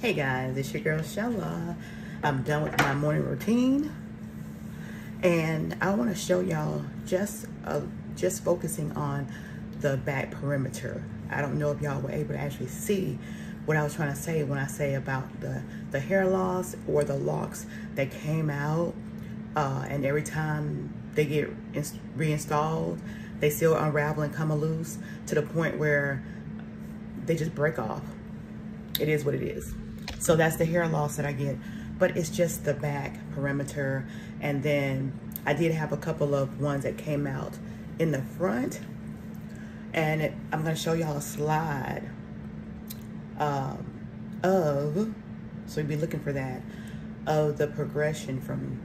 Hey guys, it's your girl Sheila. I'm done with my morning routine and I want to show y'all just uh, just focusing on the back perimeter. I don't know if y'all were able to actually see what I was trying to say when I say about the, the hair loss or the locks that came out uh, and every time they get reinstalled, they still unravel and come loose to the point where they just break off. It is what it is. So that's the hair loss that I get. But it's just the back perimeter. And then I did have a couple of ones that came out in the front. And it, I'm gonna show y'all a slide um, of, so you'd be looking for that, of the progression from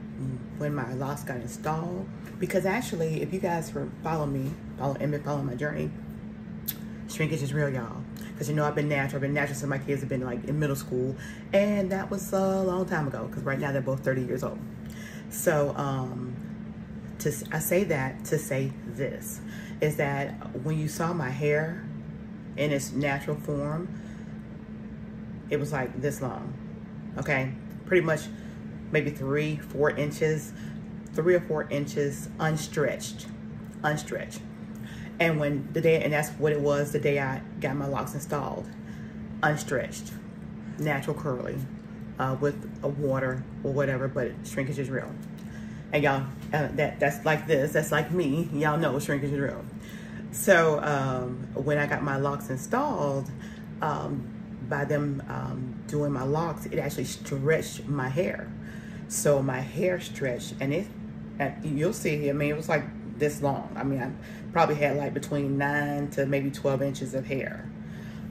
when my loss got installed. Because actually, if you guys were follow me, follow following my journey, shrinkage is real, y'all. Because you know I've been natural. I've been natural since my kids have been like in middle school. And that was a long time ago. Because right now they're both 30 years old. So um, to, I say that to say this. Is that when you saw my hair in its natural form, it was like this long. Okay? Pretty much maybe three, four inches, three or four inches unstretched. Unstretched. And when the day, and that's what it was the day I got my locks installed, unstretched, natural curly, uh, with a water or whatever, but shrinkage is real. And y'all, uh, that that's like this, that's like me. Y'all know shrinkage is real. So um, when I got my locks installed, um, by them um, doing my locks, it actually stretched my hair. So my hair stretched, and it, and you'll see. I mean, it was like this long. I mean, I probably had like between nine to maybe 12 inches of hair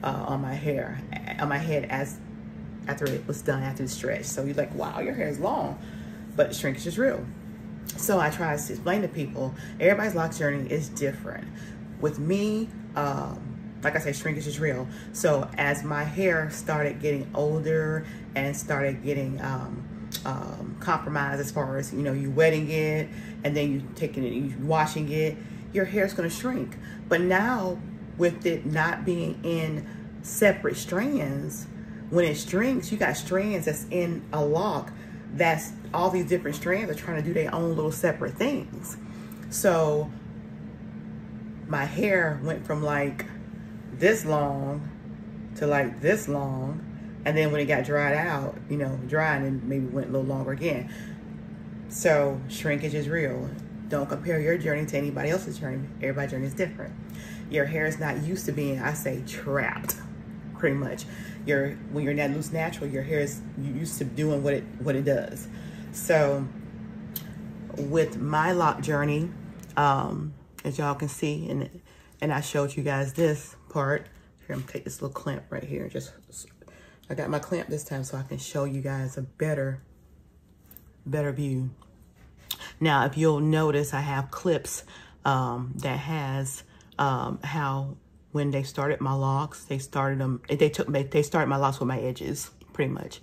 uh, on my hair, on my head as after it was done, after the stretch. So you're like, wow, your hair is long, but shrinkage is real. So I try to explain to people, everybody's lock journey is different. With me, um, like I said, shrinkage is real. So as my hair started getting older and started getting um, um, compromised as far as, you know, you wetting it and then you taking it, you washing it, your hair is going to shrink. But now with it not being in separate strands, when it shrinks, you got strands that's in a lock that's all these different strands are trying to do their own little separate things. So my hair went from like this long to like this long and then when it got dried out, you know, dry and maybe went a little longer again. So shrinkage is real. Don't compare your journey to anybody else's journey. Everybody's journey is different. Your hair is not used to being, I say, trapped, pretty much. Your when you're not loose natural, your hair is used to doing what it what it does. So with my lock journey, um, as y'all can see, and and I showed you guys this part. Here, I'm gonna take this little clamp right here. Just I got my clamp this time so I can show you guys a better, better view. Now, if you'll notice, I have clips um, that has um, how when they started my locks, they started them, they took, they started my locks with my edges, pretty much.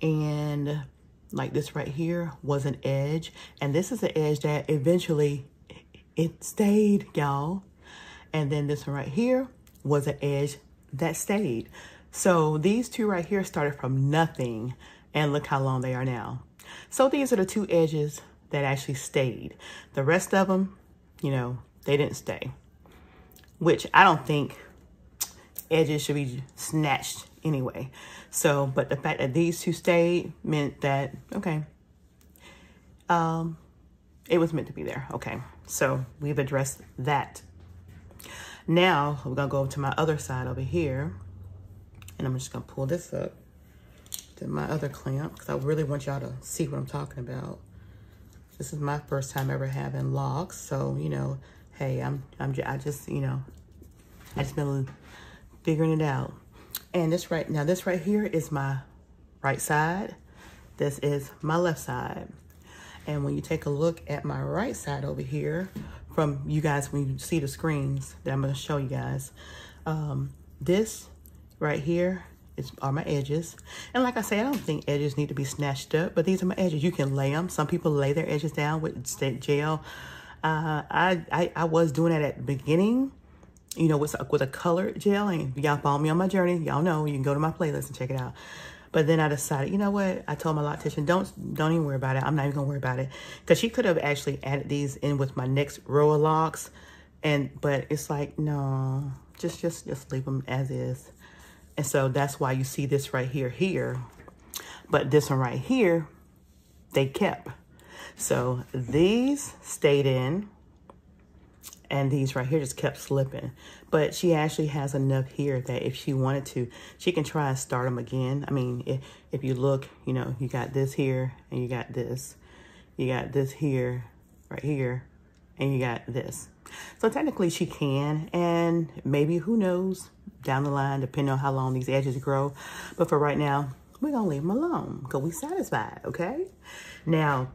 And like this right here was an edge. And this is the edge that eventually it stayed, y'all. And then this one right here was an edge that stayed. So these two right here started from nothing and look how long they are now. So these are the two edges that actually stayed. The rest of them, you know, they didn't stay, which I don't think edges should be snatched anyway. So, but the fact that these two stayed meant that, okay, um, it was meant to be there. Okay, so we've addressed that. Now we're gonna go to my other side over here and I'm just gonna pull this up to my other clamp because I really want y'all to see what I'm talking about. This is my first time ever having locks. So, you know, hey, I'm, I'm, I just, you know, I just been figuring it out. And this right, now this right here is my right side. This is my left side. And when you take a look at my right side over here, from you guys, when you see the screens that I'm gonna show you guys, um, this right here is, are my edges. And like I say, I don't think edges need to be snatched up, but these are my edges. You can lay them. Some people lay their edges down with state gel. Uh, I, I, I was doing that at the beginning, you know, with, with a colored gel. And y'all follow me on my journey, y'all know you can go to my playlist and check it out. But then I decided, you know what? I told my loctician, don't don't even worry about it. I'm not even gonna worry about it. Cause she could have actually added these in with my next row of locks. And but it's like, no, just just just leave them as is. And so that's why you see this right here here. But this one right here, they kept. So these stayed in and these right here just kept slipping. But she actually has enough here that if she wanted to, she can try and start them again. I mean, if, if you look, you know, you got this here and you got this. You got this here, right here, and you got this. So technically she can, and maybe, who knows, down the line, depending on how long these edges grow. But for right now, we're gonna leave them alone because we satisfied, okay? Now,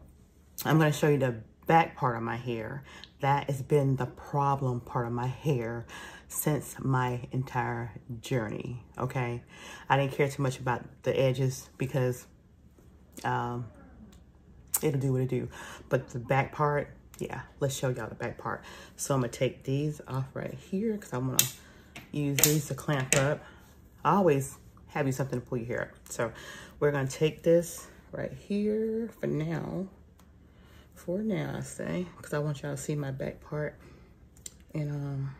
I'm gonna show you the back part of my hair that has been the problem part of my hair since my entire journey, okay? I didn't care too much about the edges because um, it'll do what it do. But the back part, yeah, let's show y'all the back part. So I'm gonna take these off right here because I wanna use these to clamp up. I always have you something to pull your hair up. So we're gonna take this right here for now for now, I say, because I want y'all to see my back part. And, um,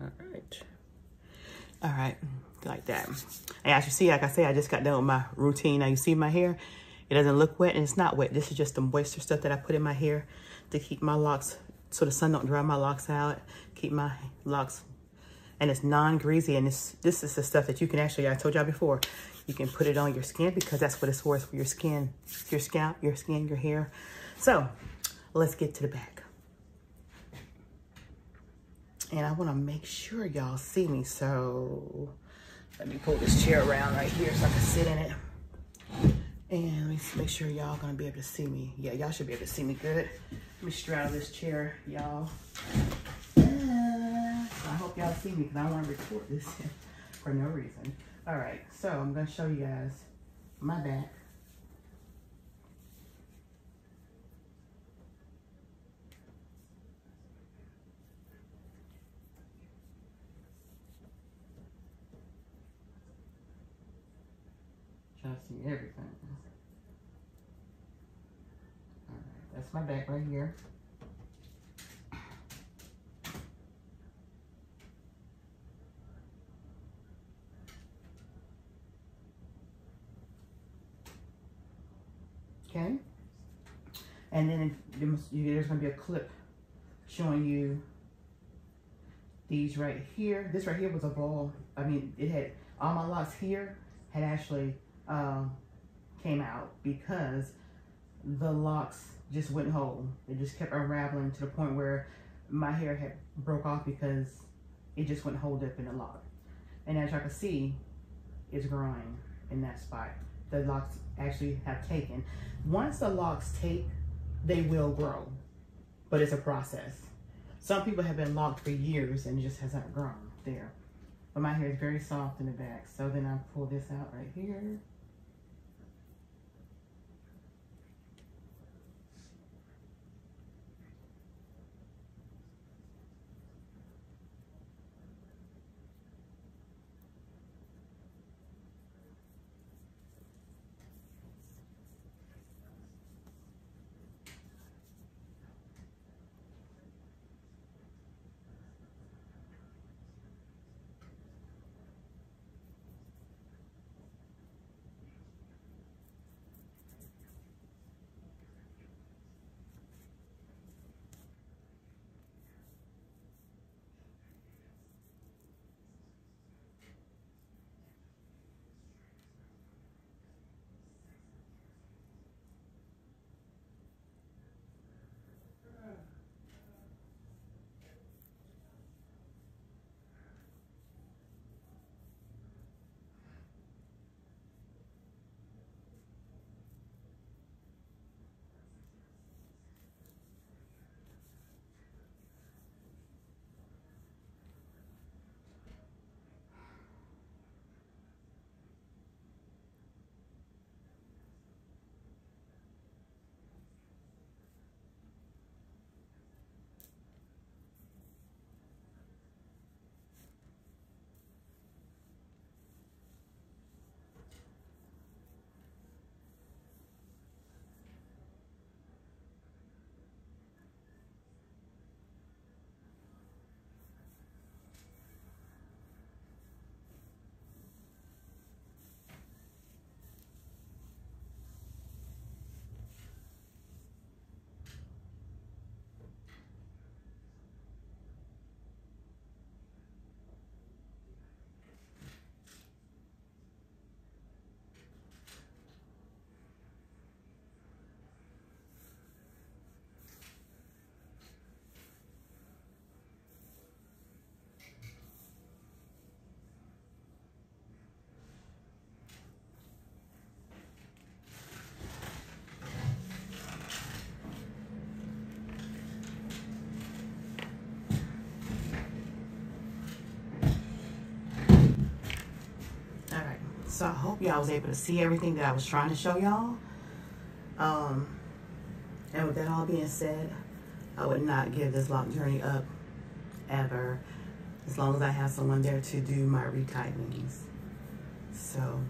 all right. All right, like that. And as you see, like I say, I just got done with my routine. Now you see my hair, it doesn't look wet and it's not wet. This is just the moisture stuff that I put in my hair to keep my locks, so the sun don't dry my locks out, keep my locks, and it's non-greasy. And this, this is the stuff that you can actually, I told y'all before, you can put it on your skin because that's what it's for. It's for your skin, your scalp, your skin, your hair. So let's get to the back. And I want to make sure y'all see me. So let me pull this chair around right here so I can sit in it. And let me make sure y'all gonna be able to see me. Yeah, y'all should be able to see me good. Let me straddle this chair, y'all. Uh, I hope y'all see me because I want to record this for no reason. All right, so I'm gonna show you guys my back. To see everything. All right, that's my back right here. okay? And then there's gonna be a clip showing you these right here. This right here was a ball. I mean, it had, all my locks here had actually um, came out because the locks just wouldn't hold. It just kept unraveling to the point where my hair had broke off because it just wouldn't hold up in the lock. And as y'all can see, it's growing in that spot. The locks actually have taken. Once the locks take, they will grow, but it's a process. Some people have been locked for years and just hasn't grown there. But my hair is very soft in the back. So then I pull this out right here. Hope y'all was able to see everything that I was trying to show y'all. Um, and with that all being said, I would not give this lock journey up ever as long as I have someone there to do my retightenings. So,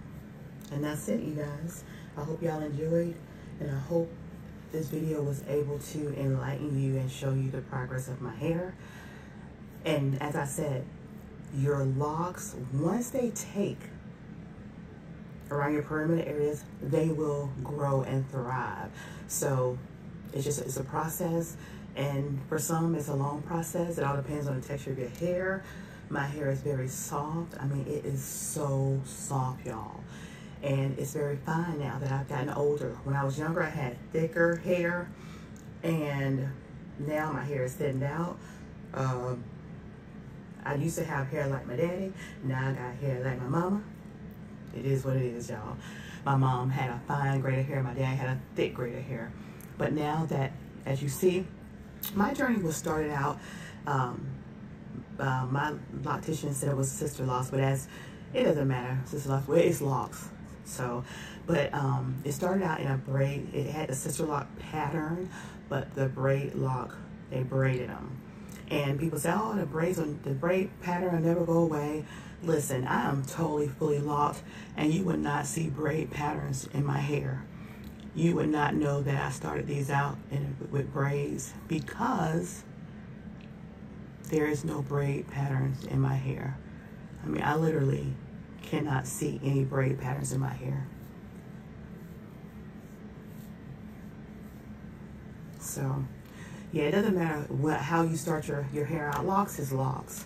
and that's it, you guys. I hope y'all enjoyed, and I hope this video was able to enlighten you and show you the progress of my hair. And as I said, your locks, once they take around your perimeter areas, they will grow and thrive. So it's just, it's a process. And for some, it's a long process. It all depends on the texture of your hair. My hair is very soft. I mean, it is so soft, y'all. And it's very fine now that I've gotten older. When I was younger, I had thicker hair. And now my hair is thinned out. Um, I used to have hair like my daddy. Now I got hair like my mama. It is what it is, y'all. My mom had a fine grade of hair. My dad had a thick grade of hair. But now that, as you see, my journey was started out, um, uh, my loctician said it was sister locks, but as it doesn't matter, sister locks, well, it's locks. So, but um, it started out in a braid. It had the sister lock pattern, but the braid lock, they braided them. And people say, oh, the braids, the braid pattern will never go away. Listen, I am totally fully locked, and you would not see braid patterns in my hair you would not know that I started these out in, with braids because there is no braid patterns in my hair. I mean, I literally cannot see any braid patterns in my hair. So, yeah, it doesn't matter what how you start your, your hair out. Locks is locks.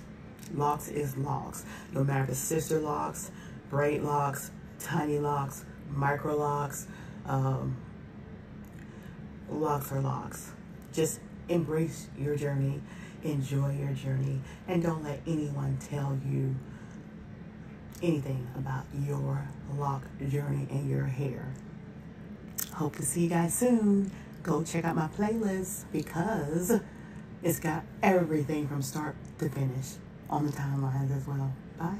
Locks is locks. No matter if it's sister locks, braid locks, tiny locks, micro locks, um, locks are locks. Just embrace your journey, enjoy your journey, and don't let anyone tell you anything about your lock journey and your hair. Hope to see you guys soon. Go check out my playlist because it's got everything from start to finish on the timelines as well. Bye.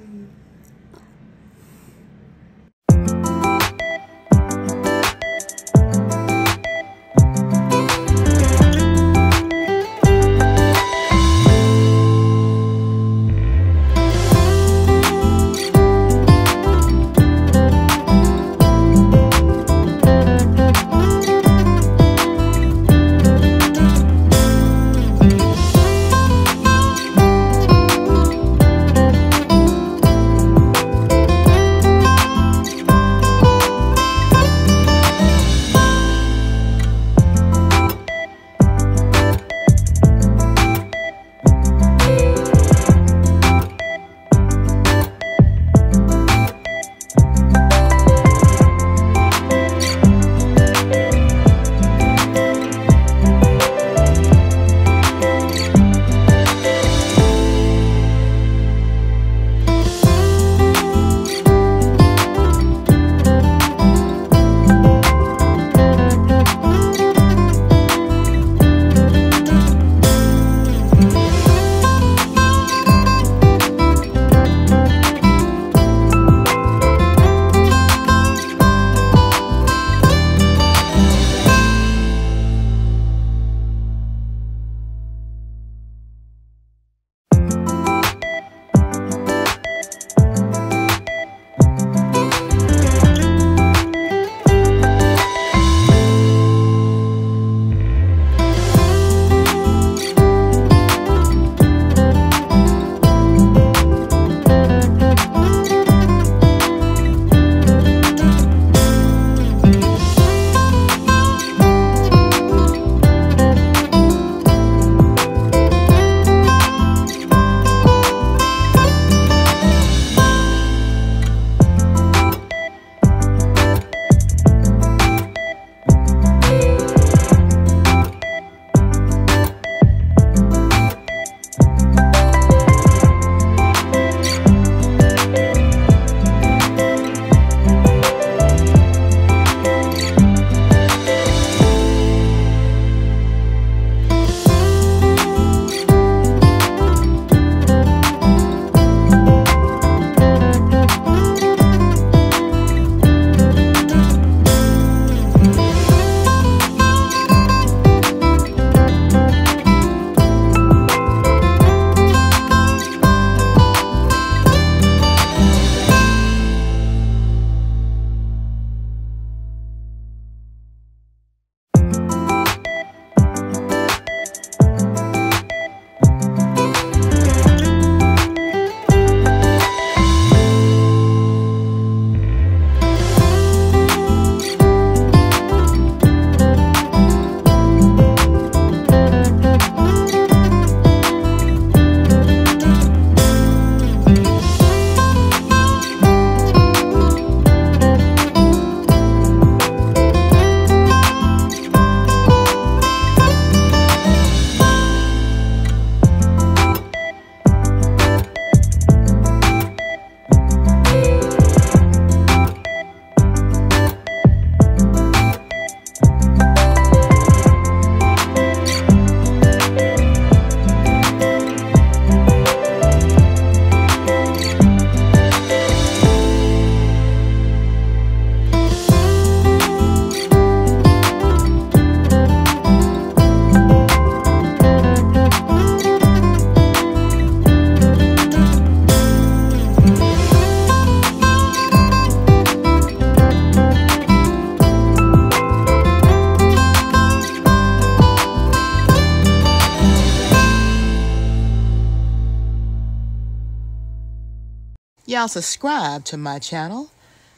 Y'all subscribe to my channel,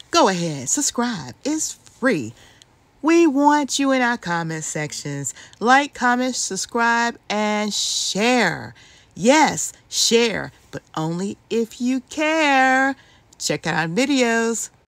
go ahead, subscribe. It's free. We want you in our comment sections. Like, comment, subscribe, and share. Yes, share, but only if you care. Check out our videos.